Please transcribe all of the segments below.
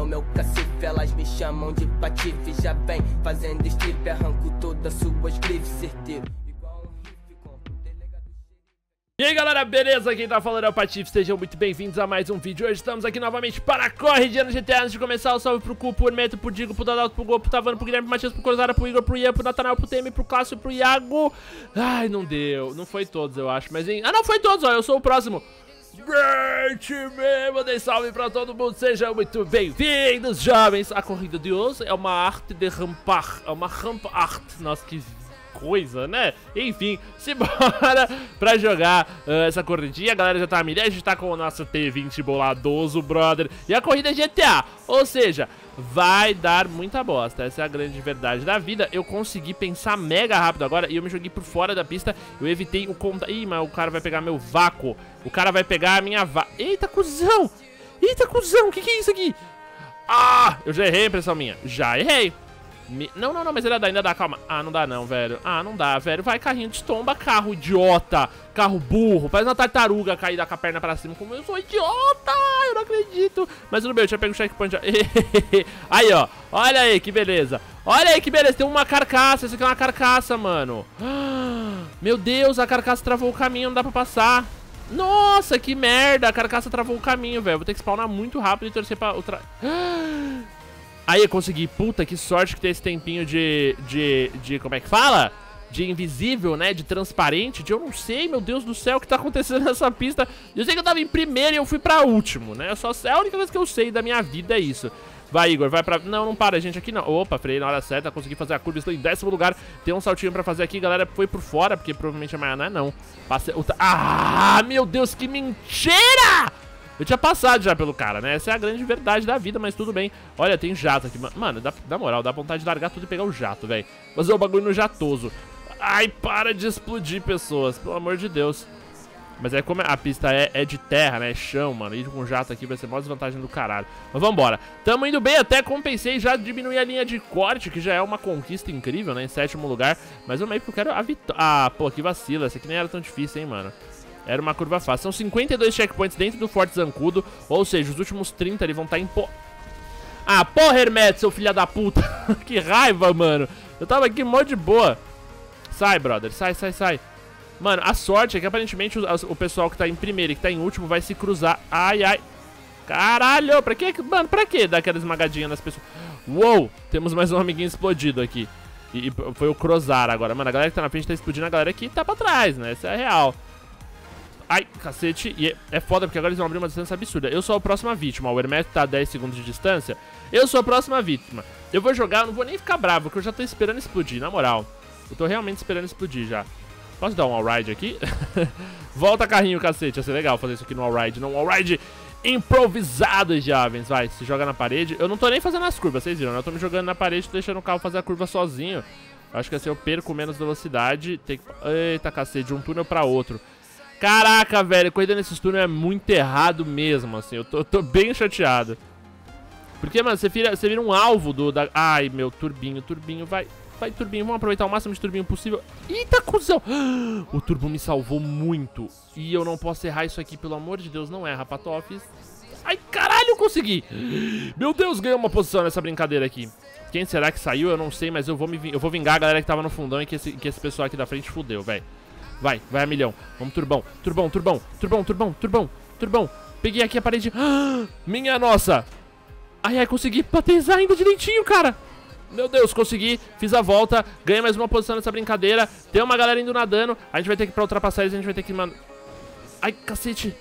no meu cacife, elas me chamam de patife. Já vem fazendo strip, arranco todas suas grifes, certeiro. E aí galera, beleza? Quem tá falando é o Patife, sejam muito bem-vindos a mais um vídeo. Hoje estamos aqui novamente para a corridinha no GTA Antes de começar, um salve pro Cu, pro Hermeto, pro Digo, pro Dadalto, pro Gol, pro Tavano, pro Guilherme, pro Matias, pro Cruzara, pro Igor, pro Ian, pro Natanael, pro Temi, pro Cássio, pro Iago. Ai, não deu, não foi todos eu acho, mas em... Ah não, foi todos, ó, eu sou o próximo Great man, mandei salve pra todo mundo, sejam muito bem-vindos, jovens A corrida de hoje é uma arte de rampar, é uma ramp art Nossa, que coisa, né? Enfim, simbora pra jogar uh, essa corridinha. A galera já tá a a gente tá com o nosso T20 boladoso, brother. E a corrida é GTA, ou seja, vai dar muita bosta. Essa é a grande verdade da vida. Eu consegui pensar mega rápido agora e eu me joguei por fora da pista. Eu evitei o conta... Ih, mas o cara vai pegar meu vácuo. O cara vai pegar a minha va... Eita, cuzão! Eita, cuzão! O que, que é isso aqui? Ah! Eu já errei, impressão minha. Já errei. Me... Não, não, não, mas ainda dá, ainda dá, calma. Ah, não dá não, velho. Ah, não dá, velho. Vai, carrinho de tomba, carro idiota. Carro burro. Parece uma tartaruga caída com a perna pra cima. Como eu sou idiota, não acredito. Mas tudo bem, eu tinha pego o checkpoint já. aí, ó. Olha aí, que beleza. Olha aí, que beleza. Tem uma carcaça. Isso aqui é uma carcaça, mano. Meu Deus, a carcaça travou o caminho, não dá pra passar. Nossa, que merda. A carcaça travou o caminho, velho. Vou ter que spawnar muito rápido e torcer pra... Outra... Aí consegui, puta, que sorte que tem esse tempinho de, de, de, como é que fala? De invisível, né, de transparente, de eu não sei, meu Deus do céu, o que tá acontecendo nessa pista. Eu sei que eu tava em primeiro e eu fui pra último, né, só, é a única coisa que eu sei da minha vida é isso. Vai, Igor, vai pra... Não, não para, gente, aqui não. Opa, freio na hora certa, consegui fazer a curva, estou em décimo lugar. Tem um saltinho pra fazer aqui, galera, foi por fora, porque provavelmente amanhã não é não. Passei... Ah, meu Deus, que mentira! Eu tinha passado já pelo cara, né? Essa é a grande verdade da vida, mas tudo bem. Olha, tem jato aqui. Mano, dá, na moral, dá vontade de largar tudo e pegar o jato, velho. Fazer o bagulho no jatoso. Ai, para de explodir pessoas, pelo amor de Deus. Mas é como a pista é, é de terra, né? É chão, mano. Ir com jato aqui vai ser maior desvantagem do caralho. Mas vambora. Tamo indo bem, até compensei já diminuir a linha de corte, que já é uma conquista incrível, né? Em sétimo lugar. Mas eu meio que eu quero a vitória. Ah, pô, que vacila. Essa aqui nem era tão difícil, hein, mano. Era uma curva fácil. São 52 checkpoints dentro do Forte Zancudo. Ou seja, os últimos 30 ali vão estar tá em... Po... Ah, porra, Hermeto, seu filho da puta. que raiva, mano. Eu tava aqui mó de boa. Sai, brother. Sai, sai, sai. Mano, a sorte é que aparentemente o, o pessoal que tá em primeiro e que tá em último vai se cruzar. Ai, ai. Caralho, pra que? Mano, pra que dar aquela esmagadinha nas pessoas? Uou, temos mais um amiguinho explodido aqui. E, e foi o Cruzar agora. Mano, a galera que tá na frente tá explodindo, a galera que tá pra trás, né? Essa é a real. Ai, cacete. E é foda porque agora eles vão abrir uma distância absurda. Eu sou a próxima vítima. O Hermeto tá a 10 segundos de distância. Eu sou a próxima vítima. Eu vou jogar, eu não vou nem ficar bravo, porque eu já tô esperando explodir, na moral. Eu tô realmente esperando explodir já. Posso dar um all-ride aqui? Volta carrinho, cacete. Ia ser legal fazer isso aqui no all-ride. Não, all-ride improvisado, jovens. Vai, se joga na parede. Eu não tô nem fazendo as curvas, vocês viram, né? Eu tô me jogando na parede, tô deixando o carro fazer a curva sozinho. Acho que assim eu perco menos velocidade. Tem que... Eita, cacete, de um túnel pra outro. Caraca, velho, corrida nesses túneis é muito errado mesmo, assim. Eu tô, tô bem chateado. Porque, mano, você vira, você vira um alvo do... Da... Ai, meu, turbinho, turbinho, vai... Vai, turbinho, vamos aproveitar o máximo de turbinho possível. Eita, cuzão! O turbo me salvou muito. E eu não posso errar isso aqui, pelo amor de Deus, não erra, Patofes. Ai, caralho, consegui! Meu Deus, ganhei uma posição nessa brincadeira aqui. Quem será que saiu? Eu não sei, mas eu vou, me, eu vou vingar a galera que tava no fundão e que esse, que esse pessoal aqui da frente fudeu, velho. Vai, vai a milhão. Vamos, turbão. Turbão, turbão, turbão, turbão, turbão, turbão. Peguei aqui a parede. Ah, minha nossa. Ai, ai, consegui patezar ainda direitinho, cara. Meu Deus, consegui. Fiz a volta. Ganhei mais uma posição nessa brincadeira. Tem uma galera indo nadando. A gente vai ter que ir pra ultrapassar eles. A gente vai ter que... Ai, cacete.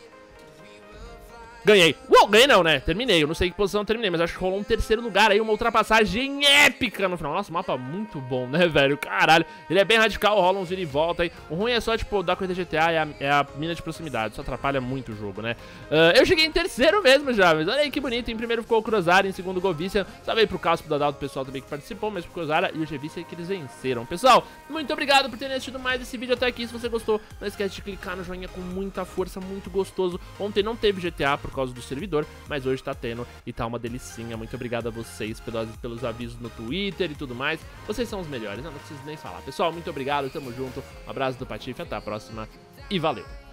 Ganhei. Uou, ganhei não, né? Terminei. Eu não sei que posição eu terminei, mas acho que rolou um terceiro lugar aí, uma ultrapassagem épica no final. Nossa, mapa muito bom, né, velho? Caralho. Ele é bem radical, rola uns vira e volta aí. O ruim é só, tipo, da corrida GTA é a, é a mina de proximidade. Isso atrapalha muito o jogo, né? Uh, eu cheguei em terceiro mesmo, jovens. Olha aí que bonito. Em primeiro ficou o Cruzara, em segundo o Govicia. Salve aí pro Caspo do Adalto, pessoal também que participou, mas pro Cruzara e o Gevicia que eles venceram. Pessoal, muito obrigado por terem assistido mais esse vídeo até aqui. Se você gostou, não esquece de clicar no joinha com muita força, muito gostoso. Ontem não teve GTA por causa do servidor, mas hoje tá tendo e tá uma delicinha. Muito obrigado a vocês pelos, pelos avisos no Twitter e tudo mais. Vocês são os melhores, não, não preciso nem falar. Pessoal, muito obrigado, tamo junto. Um abraço do Patife, até a próxima e valeu!